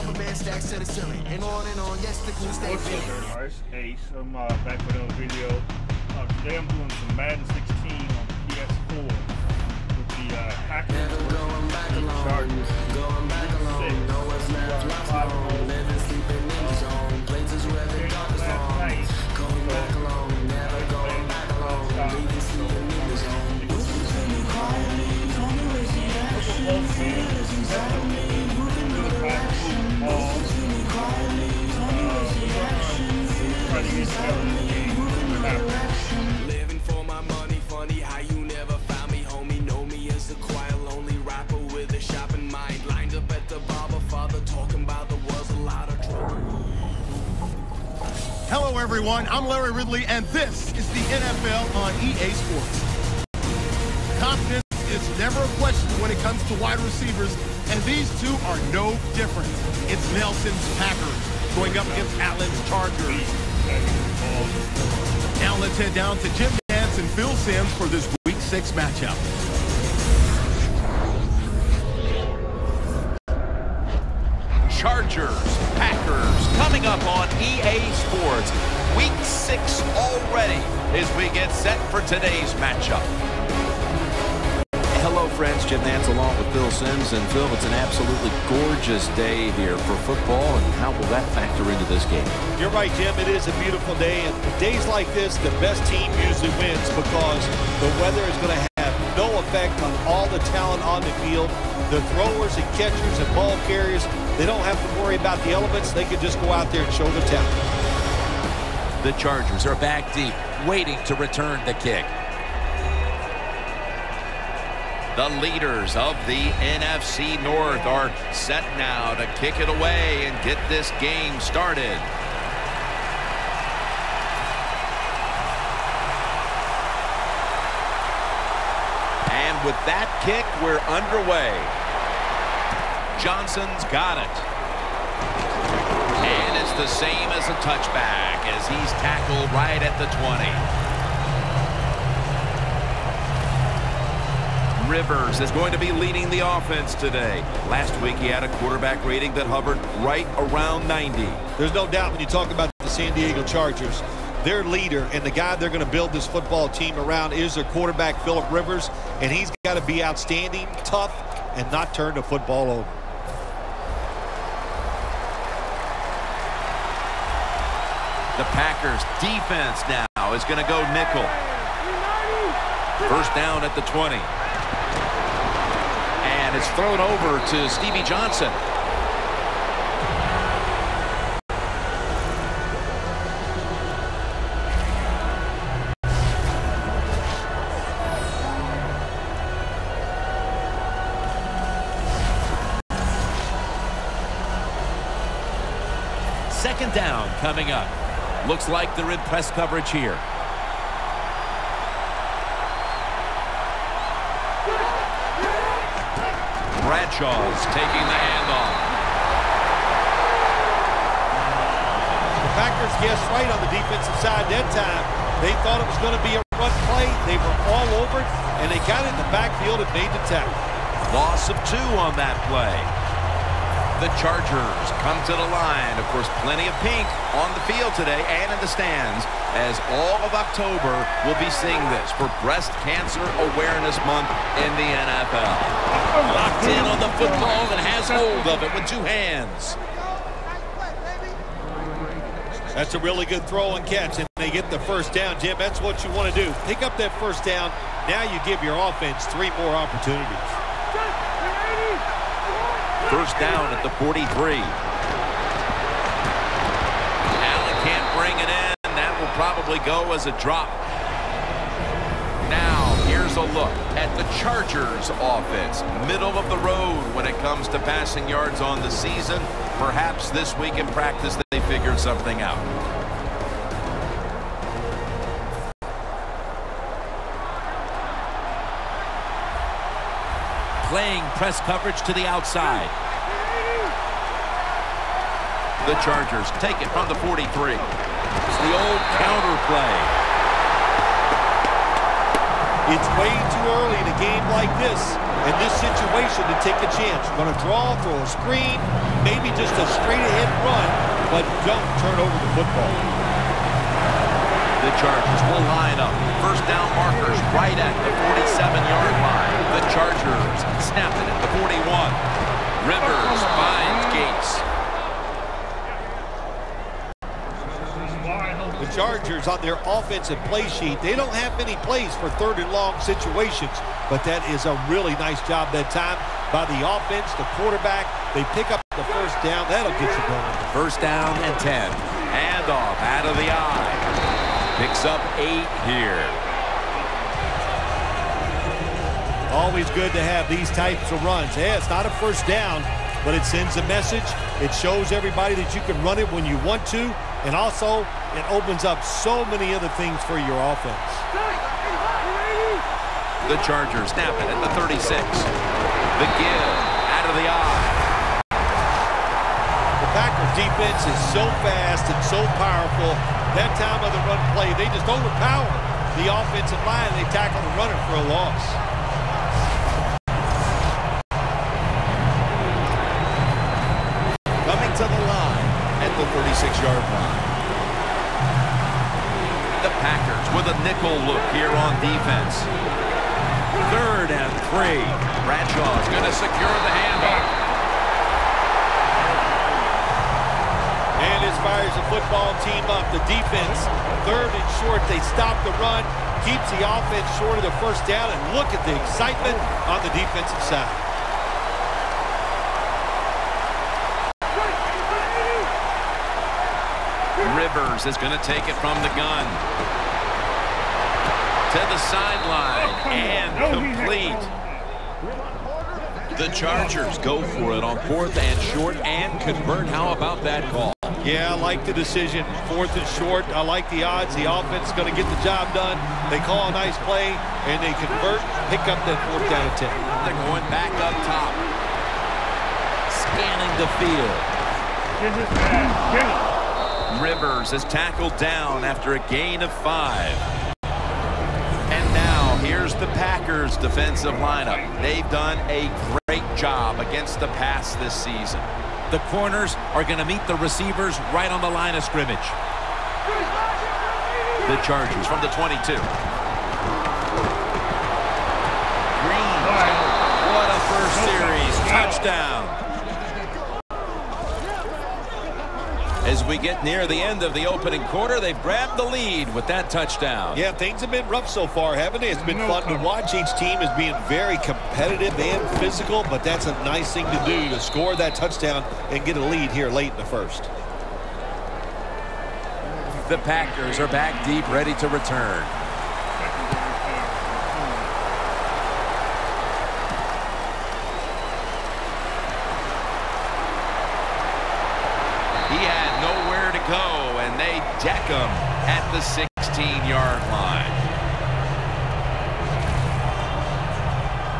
Rubber band stacks to the ceiling. And on and on, yes, the crew stay What's up, everybody? It's Ace. I'm uh, back with another video. Uh, today I'm doing some Madden 16 on PS4 with the uh, Packers going back alone. Chargers. Going back alone. No one's left. Living, sleeping in the zone. Places where the dark is long. Going back alone. Never going back alone. Leaving, sleeping in the zone. Living for my money, funny how you never found me, homie. Know me as quiet, lonely rapper with a shopping mind. Lined up at the barber, father talking about the world's a lot of trouble. Hello, everyone. I'm Larry Ridley, and this is the NFL on EA Sports. Confidence is never a question when it comes to wide receivers, and these two are no different. It's Nelson's Packers going up against Allen's Chargers. Now let's head down to Jim Nantz and Phil Simms for this Week 6 matchup. Chargers, Packers, coming up on EA Sports. Week six already as we get set for today's matchup. Hello, friends. Jim Nantz along with Phil Simms. And Phil, it's an absolutely gorgeous day here for football. And how will that factor into this game? You're right, Jim. It is a beautiful day. And days like this, the best team usually wins because the weather is going to have no effect on all the talent on the field. The throwers and catchers and ball carriers, they don't have to worry about the elements. They can just go out there and show their talent. The Chargers are back deep, waiting to return the kick. The leaders of the NFC North are set now to kick it away and get this game started. And with that kick, we're underway. Johnson's got it. And it's the same as a touchback as he's tackled right at the 20. Rivers is going to be leading the offense today. Last week he had a quarterback rating that hovered right around 90. There's no doubt when you talk about the San Diego Chargers, their leader and the guy they're going to build this football team around is their quarterback, Philip Rivers, and he's got to be outstanding, tough, and not turn the football over. The Packers defense now is going to go nickel. First down at the 20. And it's thrown over to Stevie Johnson. Second down coming up. Looks like they're in press coverage here. Bradshaw's taking the handoff. The Packers guessed right on the defensive side that time. They thought it was going to be a run play. They were all over it, and they got in the backfield and made the tackle. Loss of two on that play. The Chargers come to the line. Of course, plenty of pink on the field today and in the stands as all of October will be seeing this for Breast Cancer Awareness Month in the NFL. Locked in on the football and has hold of it with two hands. That's a really good throw and catch, and they get the first down. Jim, that's what you want to do. Pick up that first down. Now you give your offense three more opportunities. First down at the 43. Allen can't bring it in. That will probably go as a drop. Now, here's a look at the Chargers offense. Middle of the road when it comes to passing yards on the season. Perhaps this week in practice they figured something out. Playing press coverage to the outside. The Chargers take it from the 43. It's the old counter play. It's way too early in a game like this. in this situation to take a chance. Going to draw, throw a screen, maybe just a straight-ahead run, but don't turn over the football. The Chargers will line up. First down markers right at the 47-yard line. The Chargers snap it at the 41. Rivers finds Gates. The Chargers on their offensive play sheet, they don't have many plays for third and long situations, but that is a really nice job that time by the offense, the quarterback. They pick up the first down. That'll get you going. First down and 10. Handoff out of the I. Picks up eight here. Always good to have these types of runs. Yeah, it's not a first down, but it sends a message. It shows everybody that you can run it when you want to, and also it opens up so many other things for your offense. The Chargers snap it at the 36. The give out of the I. The Packers defense is so fast and so powerful. That time of the run play, they just overpower the offensive line. They tackle the runner for a loss. Coming to the line at the 36-yard line. The Packers with a nickel look here on defense. Third and three. Bradshaw is going to secure the handoff. And as far the football team up, the defense, third and short, they stop the run, keeps the offense short of the first down, and look at the excitement on the defensive side. Rivers is going to take it from the gun. To the sideline and complete. The Chargers go for it on fourth and short and convert. How about that call? Yeah, I like the decision. Fourth and short. I like the odds. The offense is going to get the job done. They call a nice play, and they convert, pick up that fourth down and 10. They're going back up top. Scanning the field. Rivers is tackled down after a gain of five. And now here's the Packers defensive lineup. They've done a great job against the pass this season. The corners are going to meet the receivers right on the line of scrimmage. The Chargers from the 22. Green. What a first series. Touchdown. As we get near the end of the opening quarter, they've grabbed the lead with that touchdown. Yeah, things have been rough so far, haven't they? It's been fun to watch. Each team is being very competitive and physical, but that's a nice thing to do, to score that touchdown and get a lead here late in the first. The Packers are back deep, ready to return. He had nowhere to go, and they deck him at the 16-yard line.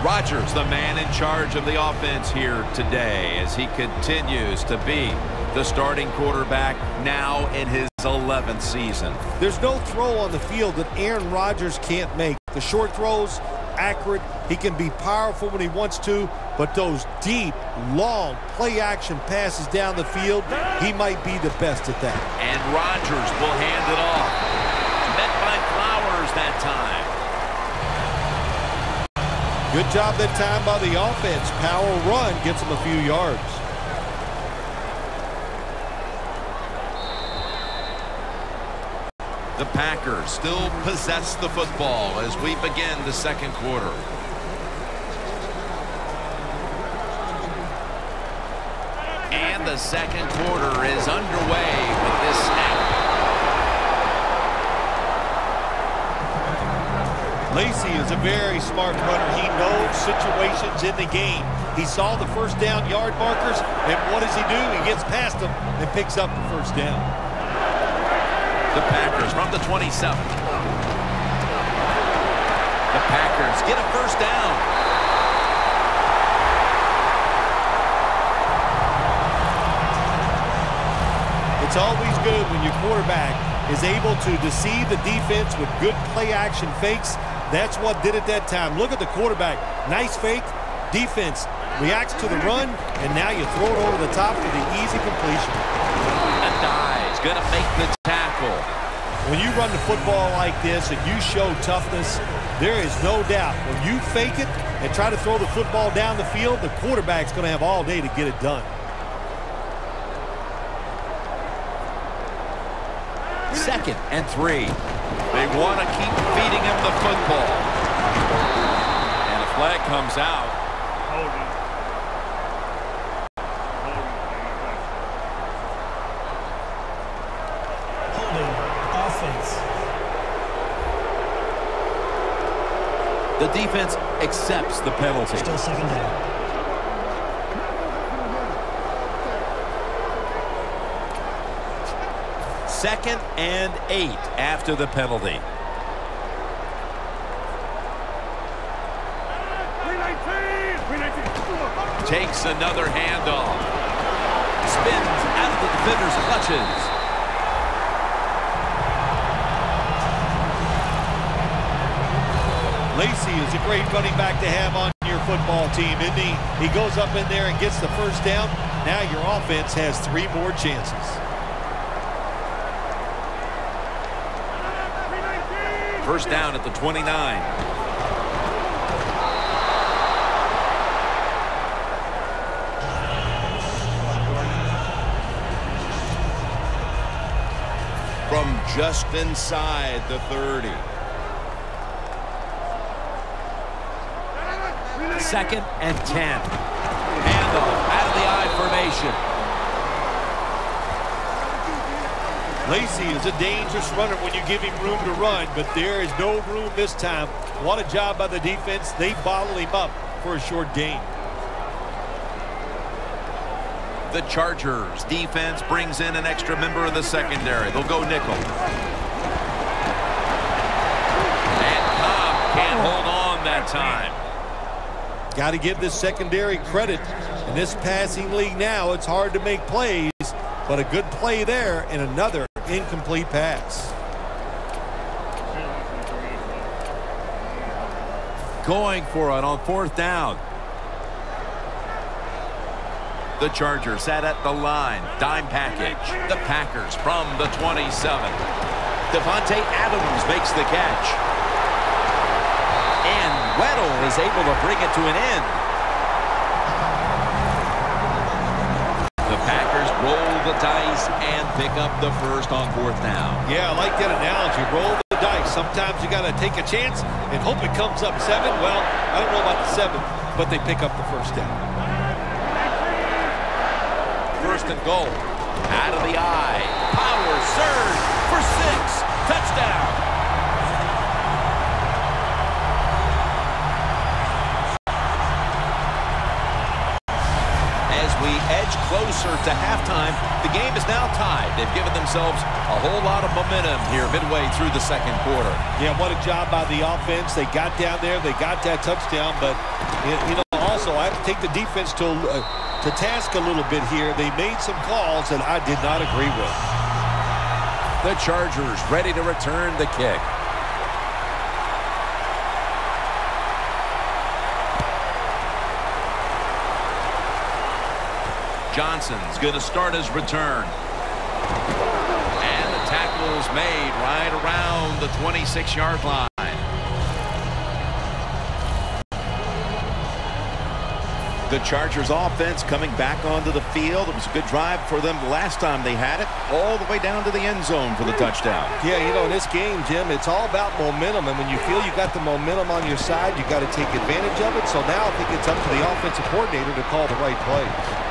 Rodgers, the man in charge of the offense here today as he continues to be the starting quarterback now in his 11th season. There's no throw on the field that Aaron Rodgers can't make. The short throws, accurate. He can be powerful when he wants to, but those deep, long play-action passes down the field, he might be the best at that. And Rodgers will hand it off. Met by Flowers that time. Good job that time by the offense. Power run gets him a few yards. The Packers still possess the football as we begin the second quarter. And the second quarter is underway with this snap. Lacy is a very smart runner. He knows situations in the game. He saw the first down yard markers, and what does he do? He gets past them and picks up the first down. The Packers from the 27. The Packers get a first down. It's always good when your quarterback is able to deceive the defense with good play-action fakes. That's what did it that time. Look at the quarterback. Nice fake, Defense reacts to the run, and now you throw it over the top for the easy completion. And dies. Going to make the tackle. When you run the football like this and you show toughness, there is no doubt when you fake it and try to throw the football down the field, the quarterback's going to have all day to get it done. Second and three. They want to keep feeding him the football. And a flag comes out. Holding. Holding. Holding. Offense. The defense accepts the penalty. Still second down. Second and eight after the penalty. Takes another handoff. Spins out of the defender's clutches. Lacy is a great running back to have on your football team, isn't he? He goes up in there and gets the first down. Now your offense has three more chances. First down at the 29. From just inside the 30. Second and 10. Handoff out of the I formation. Lacy is a dangerous runner when you give him room to run, but there is no room this time. What a job by the defense. They bottle him up for a short gain. The Chargers defense brings in an extra member of the secondary. They'll go nickel. And Cobb can't hold on that time. Got to give this secondary credit. In this passing league now, it's hard to make plays, but a good play there and another incomplete pass. Going for it on fourth down. The Chargers sat at the line. Dime package. The Packers from the 27. Davante Adams makes the catch. And Weddle is able to bring it to an end. Packers roll the dice and pick up the first on fourth down. Yeah, I like that analogy. Roll the dice. Sometimes you got to take a chance and hope it comes up seven. Well, I don't know about the seven, but they pick up the first down. First and goal. Out of the I. Power surge for six. Touchdown. Themselves a whole lot of momentum here midway through the second quarter. Yeah, what a job by the offense. They got down there. They got that touchdown. But, you know, also I have to take the defense to, uh, to task a little bit here. They made some calls that I did not agree with. The Chargers ready to return the kick. Johnson's going to start his return. And tackle's made right around the 26-yard line. The Chargers offense coming back onto the field. It was a good drive for them last time they had it, all the way down to the end zone for the touchdown. Yeah, you know, in this game, Jim, it's all about momentum. And when you feel you've got the momentum on your side, you've got to take advantage of it. So now I think it's up to the offensive coordinator to call the right plays.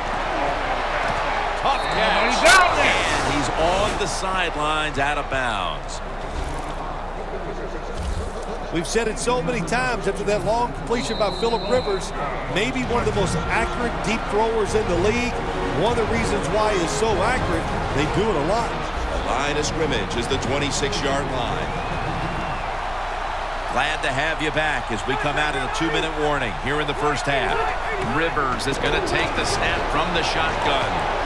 Tough catch. And he's on the sidelines out of bounds. We've said it so many times after that long completion by Philip Rivers, maybe one of the most accurate deep throwers in the league. One of the reasons why he's so accurate, they do it a lot. The line of scrimmage is the 26-yard line. Glad to have you back as we come out in a two-minute warning here in the first half. Rivers is going to take the snap from the shotgun.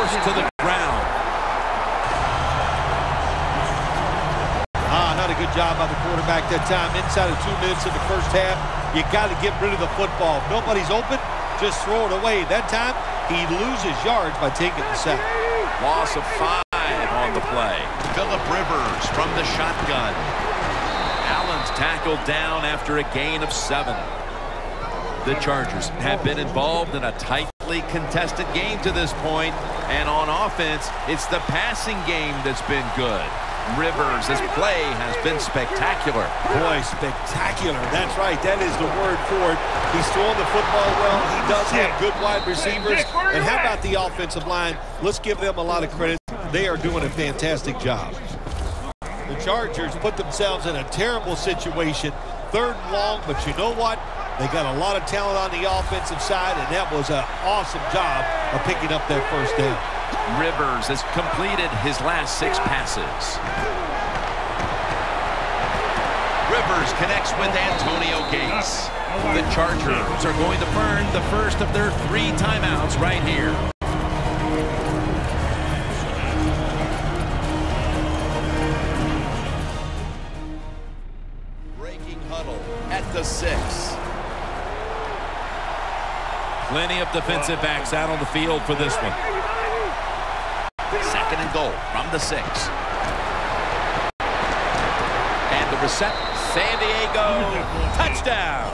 And he's forced to the ground. Ah, not a good job by the quarterback that time. Inside of two minutes in the first half, you got to get rid of the football. If nobody's open, just throw it away. That time, he loses yards by taking the sack. Loss of five on the play. Philip Rivers from the shotgun. Allen's tackled down after a gain of seven. The Chargers have been involved in a tightly contested game to this point, and on offense, it's the passing game that's been good. Rivers, his play has been spectacular. Boy, spectacular. That's right. That is the word for it. He's throwing the football well. He does have good wide receivers. And how about the offensive line? Let's give them a lot of credit. They are doing a fantastic job. The Chargers put themselves in a terrible situation. Third and long, but you know what? They got a lot of talent on the offensive side, and that was an awesome job of picking up that first down. Rivers has completed his last six passes. Rivers connects with Antonio Gates. The Chargers are going to burn the first of their three timeouts right here. Plenty of defensive backs out on the field for this one. Second and goal from the six. And the reception, San Diego, touchdown.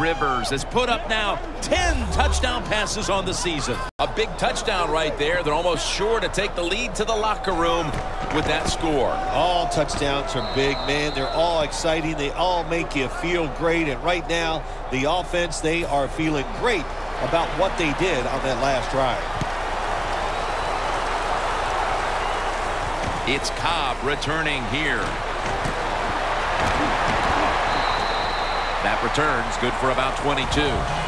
Rivers has put up now 10 touchdown passes on the season. A big touchdown right there. They're almost sure to take the lead to the locker room with that score. All touchdowns are big, man. They're all exciting. They all make you feel great. And right now, the offense, they are feeling great about what they did on that last drive. It's Cobb returning here. That returns good for about 22.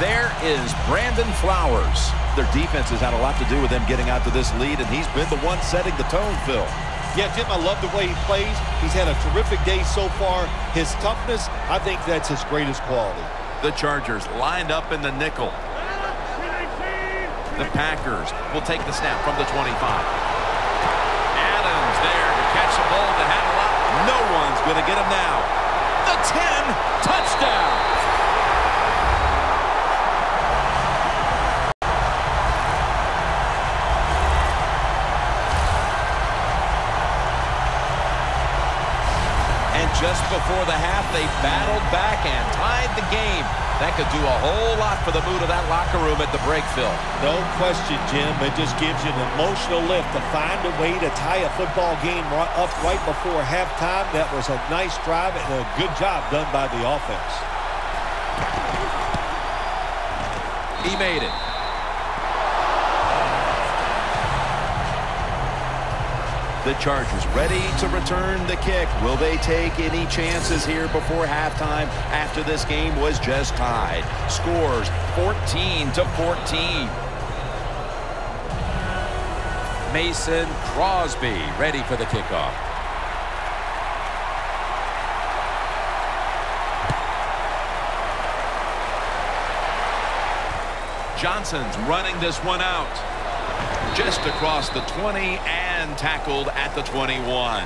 There is Brandon Flowers. Their defense has had a lot to do with them getting out to this lead, and he's been the one setting the tone, Phil. Yeah, Jim, I love the way he plays. He's had a terrific day so far. His toughness, I think that's his greatest quality. The Chargers lined up in the nickel. The Packers will take the snap from the 25. Adams there to catch the ball to handle up. No one's going to get him now. The 10, touchdown. And just before the half, they battled back and tied the game. That could do a whole lot for the mood of that locker room at the break, Phil. No question, Jim. It just gives you an emotional lift to find a way to tie a football game up right before halftime. That was a nice drive and a good job done by the offense. He made it. The Chargers ready to return the kick. Will they take any chances here before halftime after this game was just tied? Scores 14 to 14. Mason Crosby ready for the kickoff. Johnson's running this one out. Just across the 20 and tackled at the 21.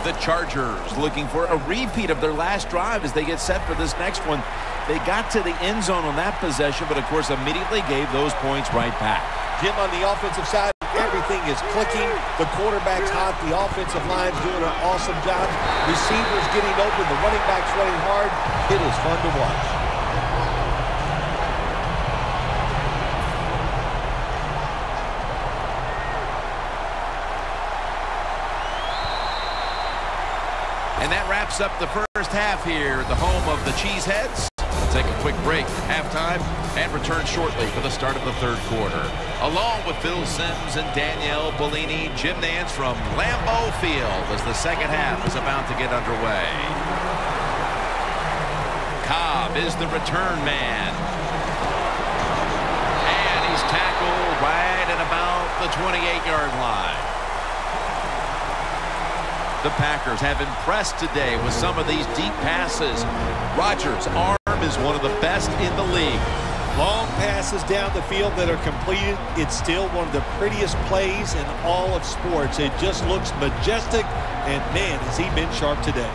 The Chargers looking for a repeat of their last drive as they get set for this next one. They got to the end zone on that possession, but of course immediately gave those points right back. Jim, on the offensive side, everything is clicking. The quarterback's hot. The offensive line's doing an awesome job. Receivers getting open. The running backs running hard. It is fun to watch. And that wraps up the first half here at the home of the Cheeseheads. We'll take a quick break, halftime, and return shortly for the start of the third quarter. Along with Phil Simms and Danielle Bellini, Jim Nantz from Lambeau Field as the second half is about to get underway. Cobb is the return man. And he's tackled right at about the 28-yard line. The Packers have impressed today with some of these deep passes. Rodgers' arm is one of the best in the league. Long passes down the field that are completed. It's still one of the prettiest plays in all of sports. It just looks majestic, and man, has he been sharp today.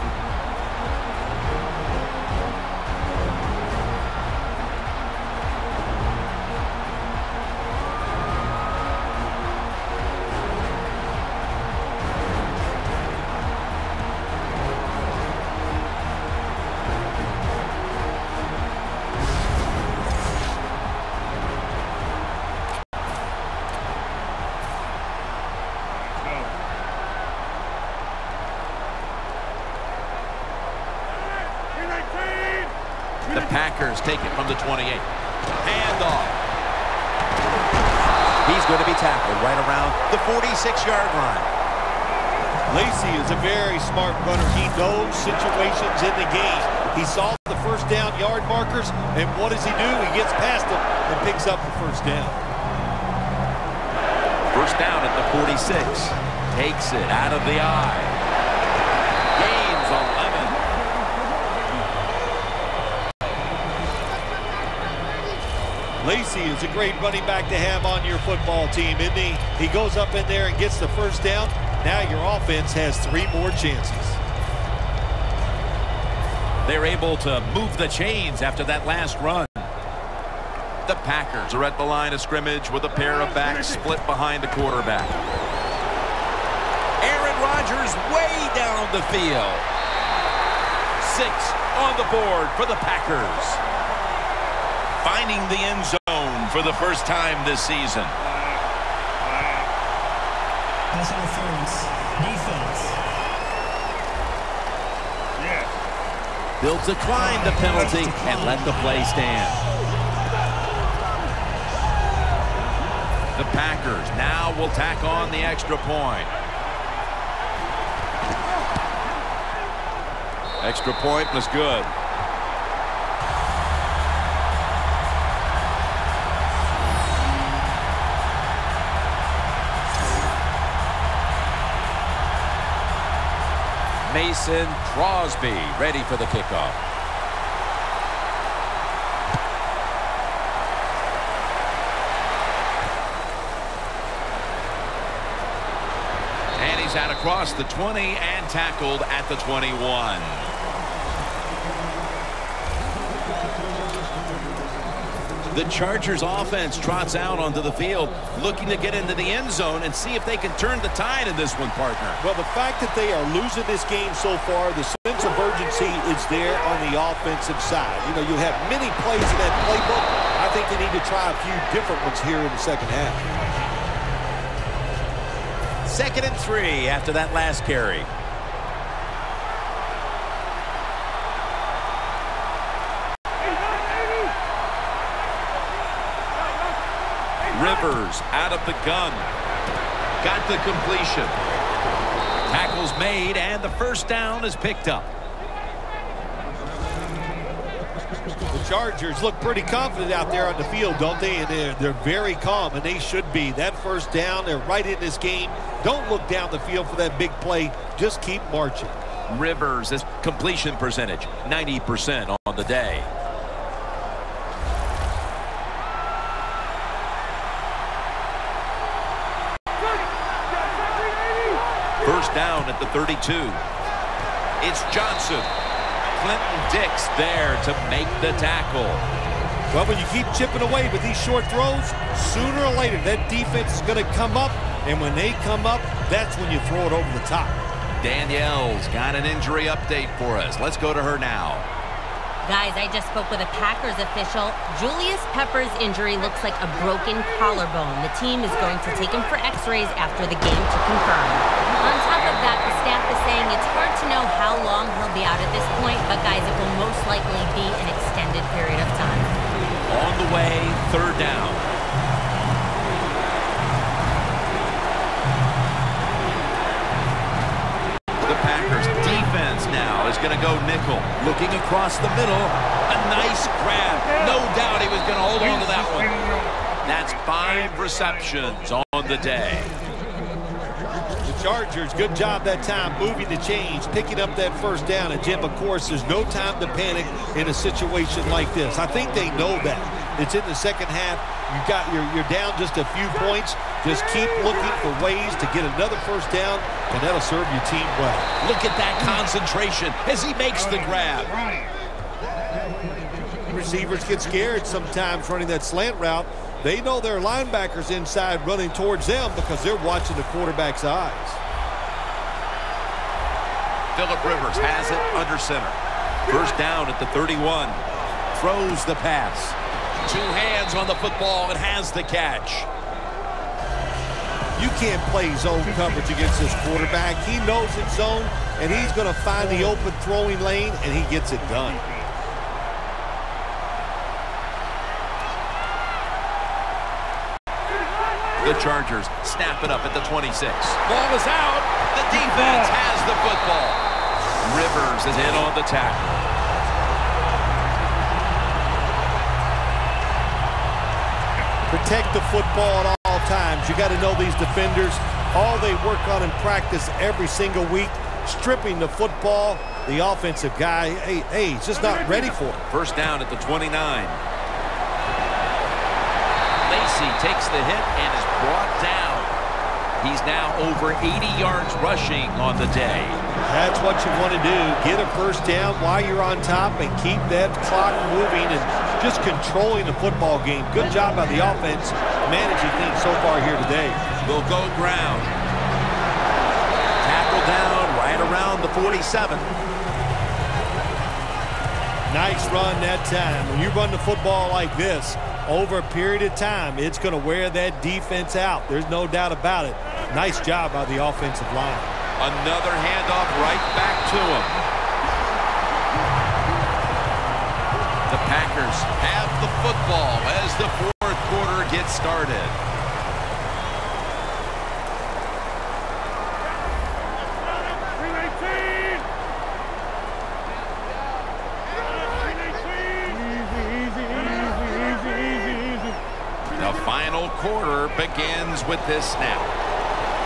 The Packers take it from the 28. Handoff. He's going to be tackled right around the 46-yard line. Lacy is a very smart runner. He knows situations in the game. He saw the first down yard markers, and what does he do? He gets past them and picks up the first down. First down at the 46. Takes it out of the I. Lacy is a great running back to have on your football team, isn't he? He goes up in there and gets the first down. Now your offense has three more chances. They're able to move the chains after that last run. The Packers are at the line of scrimmage with a pair of backs split behind the quarterback. Aaron Rodgers way down the field. Six on the board for the Packers. Finding the end zone for the first time this season. Pass interference. Defense. Yes. They'll decline the penalty and let the play stand. The Packers now will tack on the extra point. Extra point was good. Mason Crosby ready for the kickoff. And he's out across the 20 and tackled at the 21. The Chargers offense trots out onto the field looking to get into the end zone and see if they can turn the tide in this one, partner. Well, the fact that they are losing this game so far, the sense of urgency is there on the offensive side. You know, you have many plays in that playbook. I think they need to try a few different ones here in the second half. Second and three after that last carry. Rivers out of the gun. Got the completion. Tackles made, and the first down is picked up. The Chargers look pretty confident out there on the field, don't they? And they're, they're very calm, and they should be. That first down, they're right in this game. Don't look down the field for that big play. Just keep marching. Rivers' his completion percentage, 90% on the day. First down at the 32. It's Johnson. Clinton Dix there to make the tackle. Well, when you keep chipping away with these short throws, sooner or later that defense is going to come up, and when they come up, that's when you throw it over the top. Danielle's got an injury update for us. Let's go to her now. Guys, I just spoke with a Packers official. Julius Peppers' injury looks like a broken collarbone. The team is going to take him for x-rays after the game to confirm. On top of that, the staff is saying it's hard to know how long he'll be out at this point, but guys, it will most likely be an extended period of time. On the way, third down. Going to go nickel. Looking across the middle. A nice grab. No doubt he was going to hold on to that one. That's five receptions on the day. The Chargers, good job that time moving the chains, picking up that first down. And Jim, of course, there's no time to panic in a situation like this. I think they know that. It's in the second half. You got you're, you're down just a few points. Just keep looking for ways to get another first down, and that'll serve your team well. Look at that concentration as he makes the grab. Receivers get scared sometimes running that slant route. They know their linebackers inside running towards them because they're watching the quarterback's eyes. Philip Rivers has it under center. First down at the 31. Throws the pass. Two hands on the football and has the catch. You can't play zone coverage against this quarterback. He knows it's zone, and he's going to find the open throwing lane, and he gets it done. The Chargers snap it up at the 26. Ball is out. The defense has the football. Rivers is in on the tackle. Protect the football at all times. You got to know these defenders. All they work on in practice every single week, stripping the football. The offensive guy, hey, hey, he's just not ready for it. First down at the 29. Lacy takes the hit and is brought down. He's now over 80 yards rushing on the day. That's what you want to do. Get a first down while you're on top and keep that clock moving and just controlling the football game. Good job by the offense managing things so far here today. Will go ground. Tackle down right around the 47. Nice run that time. When you run the football like this, over a period of time, it's going to wear that defense out. There's no doubt about it. Nice job by the offensive line. Another handoff right back to him. The Packers have the football as the quarter started. The final quarter begins with this snap.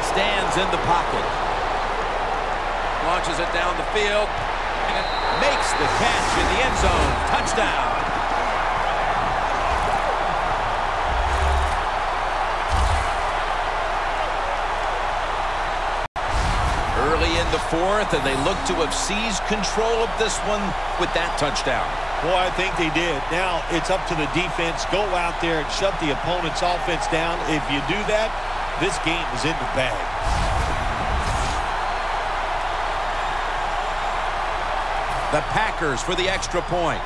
Stands in the pocket. Launches it down the field. And makes the catch in the end zone. Touchdown. The fourth, and they look to have seized control of this one with that touchdown. Boy, I think they did. Now it's up to the defense. Go out there and shut the opponent's offense down. If you do that, this game is in the bag. The Packers for the extra point.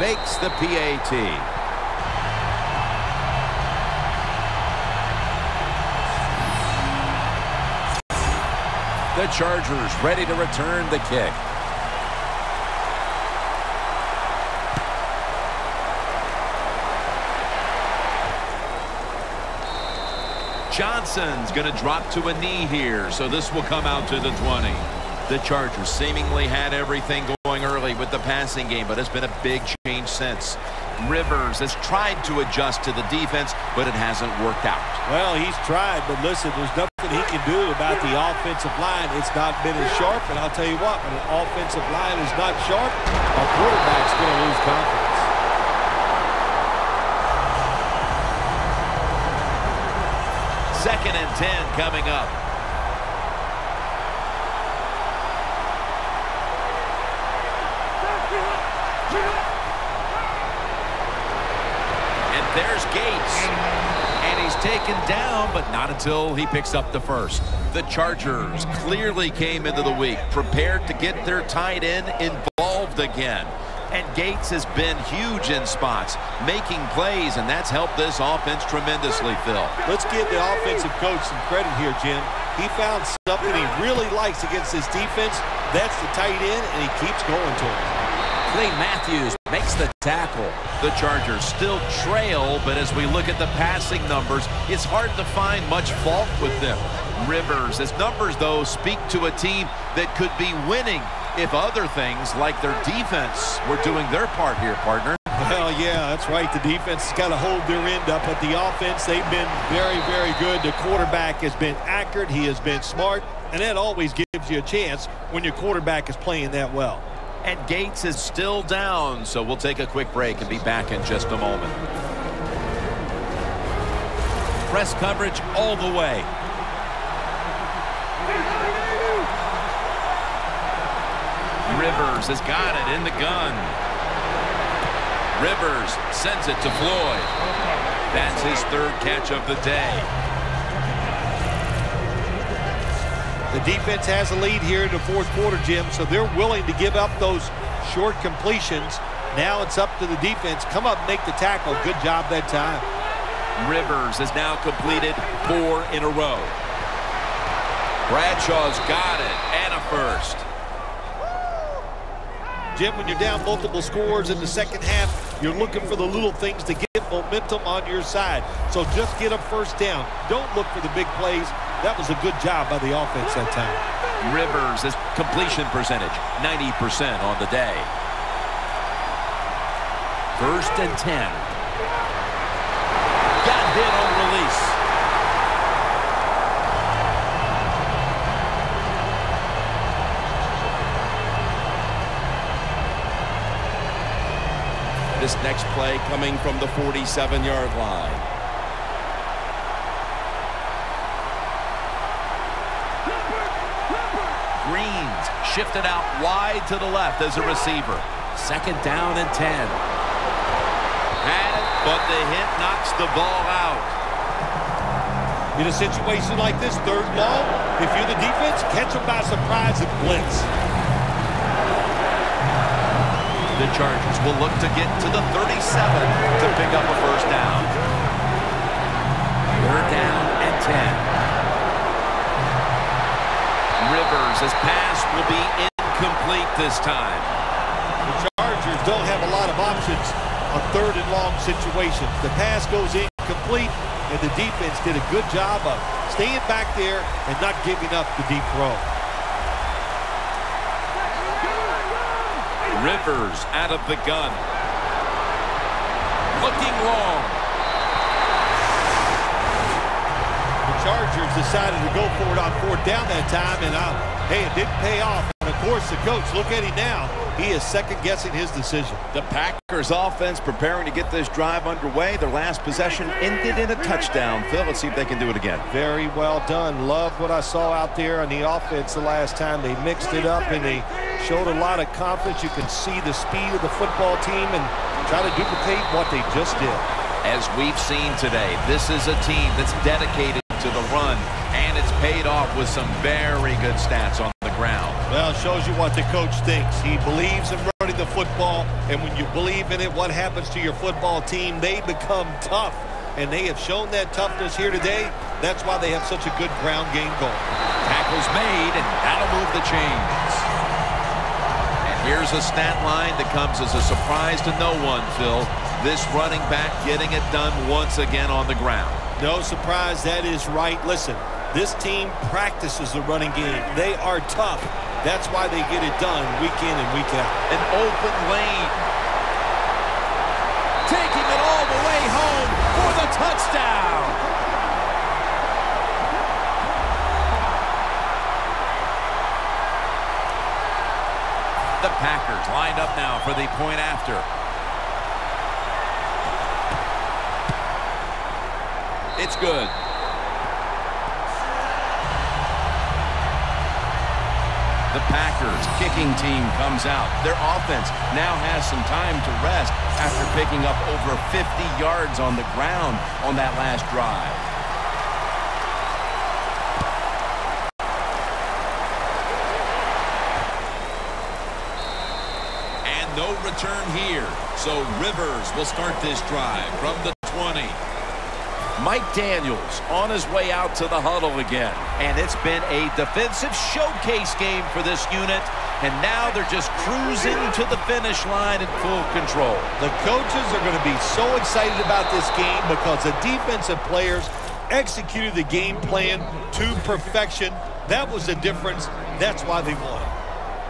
Makes the PAT. The Chargers ready to return the kick. Johnson's going to drop to a knee here, so this will come out to the 20. The Chargers seemingly had everything going early with the passing game, but it's been a big change since. Rivers has tried to adjust to the defense, but it hasn't worked out. Well, he's tried, but listen, there's nothing he can do about the offensive line. It's not been as sharp, and I'll tell you what, when an offensive line is not sharp, a quarterback's going to lose confidence. Second and 10 coming up. And there's Gates. Taken down, but not until he picks up the first. The Chargers clearly came into the week prepared to get their tight end involved again. And Gates has been huge in spots, making plays, and that's helped this offense tremendously, Phil. Let's give the offensive coach some credit here, Jim. He found something he really likes against this defense. That's the tight end, and he keeps going to it. Clay Matthews makes the tackle. The Chargers still trail, but as we look at the passing numbers, it's hard to find much fault with them. Rivers, his numbers, though, speak to a team that could be winning if other things like their defense were doing their part here, partner. Well, yeah, that's right. The defense has got to hold their end up, but the offense, they've been very, very good. The quarterback has been accurate. He has been smart, and that always gives you a chance when your quarterback is playing that well. And Gates is still down, so we'll take a quick break and be back in just a moment. Press coverage all the way. Rivers has got it in the gun. Rivers sends it to Floyd. That's his third catch of the day. The defense has a lead here in the fourth quarter, Jim, so they're willing to give up those short completions. Now it's up to the defense. Come up, make the tackle. Good job that time. Rivers has now completed four in a row. Bradshaw's got it, and a first. Jim, when you're down multiple scores in the second half, you're looking for the little things to get momentum on your side. So just get a first down. Don't look for the big plays. That was a good job by the offense that time. Rivers' is completion percentage, 90% on the day. First and 10. Got hit on release. This next play coming from the 47-yard line. Shifted out wide to the left as a receiver. Second down and 10. Had it, but the hit knocks the ball out. In a situation like this, third ball, if you're the defense, catch them by surprise and blitz. The Chargers will look to get to the 37 to pick up a first down. Third down and 10. Rivers' has pass will be incomplete this time. The Chargers don't have a lot of options on third and long situations. The pass goes incomplete, and the defense did a good job of staying back there and not giving up the deep throw. Rivers out of the gun. Looking long. The Chargers decided to go for it on fourth down that time, and uh, hey, it didn't pay off. And of course, the coach, look at him now. He is second-guessing his decision. The Packers offense preparing to get this drive underway. Their last possession ended in a touchdown. Phil, let's see if they can do it again. Very well done. Love what I saw out there on the offense the last time. They mixed it up, and they showed a lot of confidence. You can see the speed of the football team and try to duplicate what they just did. As we've seen today, this is a team that's dedicated to the run, and it's paid off with some very good stats on the ground. Well, it shows you what the coach thinks. He believes in running the football, and when you believe in it, what happens to your football team? They become tough, and they have shown that toughness here today. That's why they have such a good ground game going. Tackles made, and that'll move the chains. And here's a stat line that comes as a surprise to no one, Phil. This running back getting it done once again on the ground. No surprise, that is right. Listen, this team practices the running game. They are tough. That's why they get it done week in and week out. An open lane. Taking it all the way home for the touchdown. The Packers lined up now for the point after. It's good. The Packers kicking team comes out. Their offense now has some time to rest after picking up over 50 yards on the ground on that last drive. And no return here. So Rivers will start this drive from the 20. Mike Daniels on his way out to the huddle again. And it's been a defensive showcase game for this unit. And now they're just cruising to the finish line in full control. The coaches are going to be so excited about this game because the defensive players executed the game plan to perfection. That was the difference. That's why they won.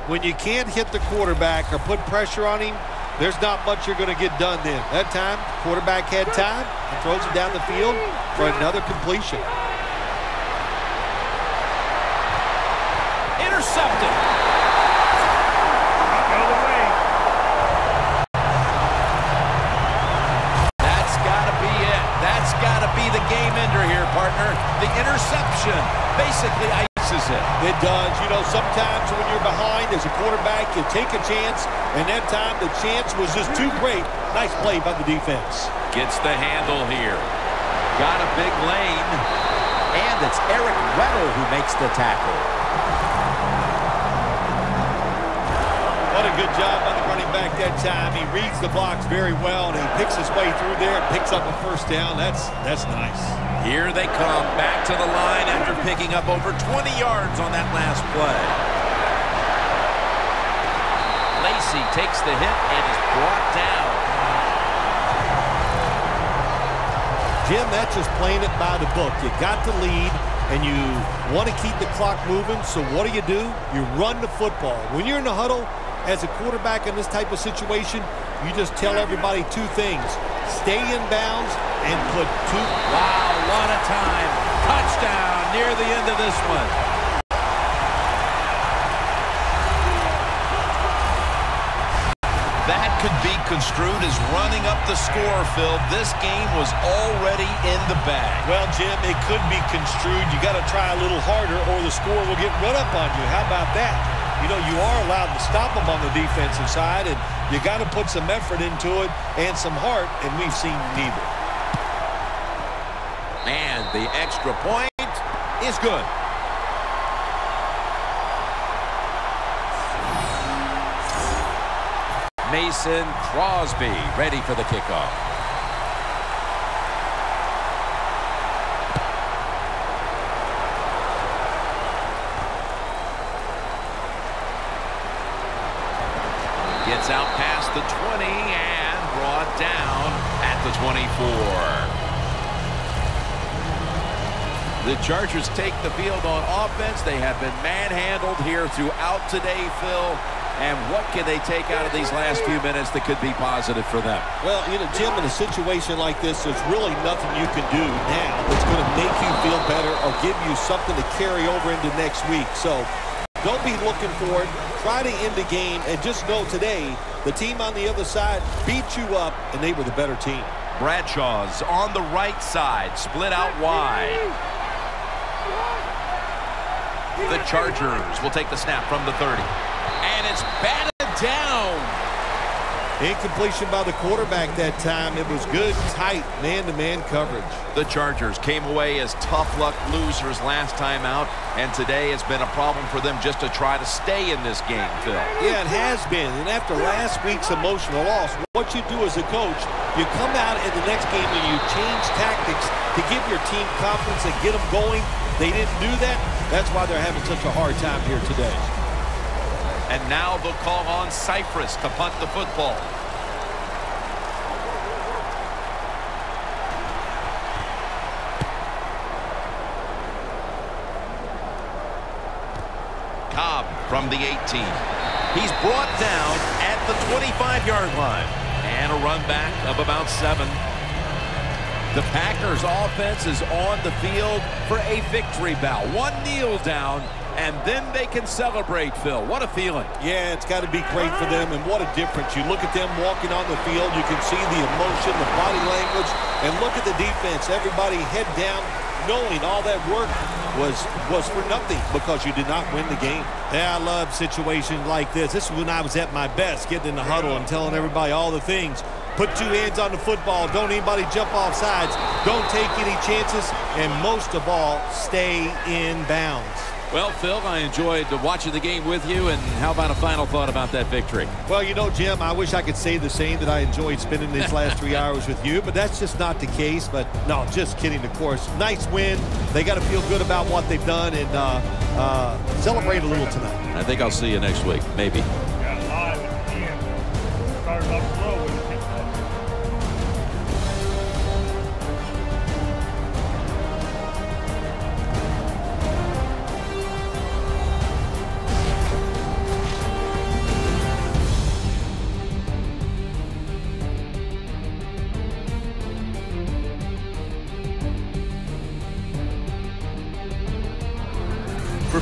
When you can't hit the quarterback or put pressure on him, there's not much you're going to get done then. That time, quarterback had time and throws it down the field for another completion. Take a chance, and that time the chance was just too great. Nice play by the defense. Gets the handle here. Got a big lane. And it's Eric Weddle who makes the tackle. What a good job by the running back that time. He reads the blocks very well, and he picks his way through there and picks up a first down. That's that's nice. Here they come back to the line after picking up over 20 yards on that last play. Lacy takes the hit and is brought down. Jim, that's just playing it by the book. You got to lead, and you want to keep the clock moving, so what do you do? You run the football. When you're in the huddle, as a quarterback in this type of situation, you just tell everybody two things. Stay in bounds and put two. Wow, what a time. Touchdown near the end of this one. Could be construed as running up the score, Phil. This game was already in the bag. Well, Jim, it could be construed. You got to try a little harder or the score will get run up on you. How about that? You know, you are allowed to stop them on the defensive side, and you got to put some effort into it and some heart, and we've seen neither. And the extra point is good. Mason Crosby ready for the kickoff. Gets out past the 20 and brought down at the 24. The Chargers take the field on offense. They have been manhandled here throughout today, Phil. And what can they take out of these last few minutes that could be positive for them? Well, you know, Jim, in a situation like this, there's really nothing you can do now that's going to make you feel better or give you something to carry over into next week. So don't be looking for it. Try to end the game and just know today the team on the other side beat you up and they were the better team. Bradshaw's on the right side, split out wide. The Chargers will take the snap from the 30. And it's batted down. Incompletion by the quarterback that time. It was good, tight, man-to-man coverage. The Chargers came away as tough luck losers last time out, and today has been a problem for them just to try to stay in this game, Phil. Yeah, it has been. And after last week's emotional loss, what you do as a coach, you come out in the next game and you change tactics to give your team confidence and get them going. They didn't do that. That's why they're having such a hard time here today. And now they'll call on Scifres to punt the football. Cobb from the 18. He's brought down at the 25-yard line. And a run back of about seven. The Packers offense is on the field for a victory bow. One kneel down, and then they can celebrate, Phil. What a feeling. Yeah, it's got to be great for them, and what a difference. You look at them walking on the field, you can see the emotion, the body language, and look at the defense. Everybody head down, knowing all that work was was for nothing because you did not win the game. Yeah, I love situations like this. This is when I was at my best, getting in the huddle and telling everybody all the things. Put two hands on the football. Don't anybody jump off sides. Don't take any chances. And most of all, stay in bounds. Well, Phil, I enjoyed watching the game with you. And how about a final thought about that victory? Well, you know, Jim, I wish I could say the same that I enjoyed spending these last three hours with you, but that's just not the case. But no, just kidding, of course. Nice win. They got to feel good about what they've done and uh, uh, celebrate a little tonight. I think I'll see you next week, maybe.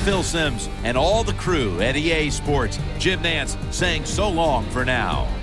Phil Simms, and all the crew at EA Sports, Jim Nantz saying so long for now.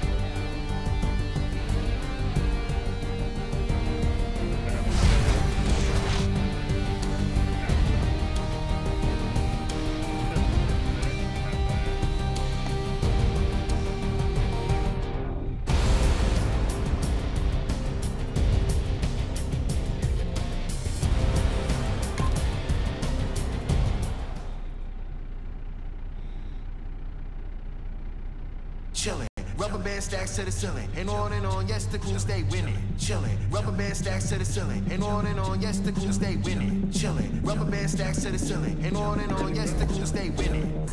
Crew stay winning. Chillin', rubber band stacks to the ceiling, and on and on. Yes, the cool stay winning. Chillin', rubber band stacks to the ceiling, and on and on. Yes, the cool stay winning.